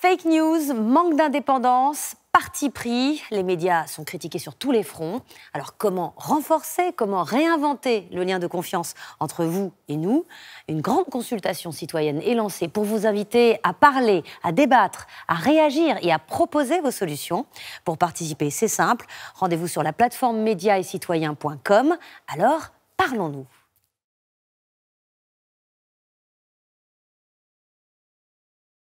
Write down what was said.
Fake news, manque d'indépendance, parti pris, les médias sont critiqués sur tous les fronts. Alors comment renforcer, comment réinventer le lien de confiance entre vous et nous? Une grande consultation citoyenne est lancée pour vous inviter à parler, à débattre, à réagir et à proposer vos solutions. Pour participer, c'est simple, rendez-vous sur la plateforme média et citoyens.com. Alors, parlons-nous.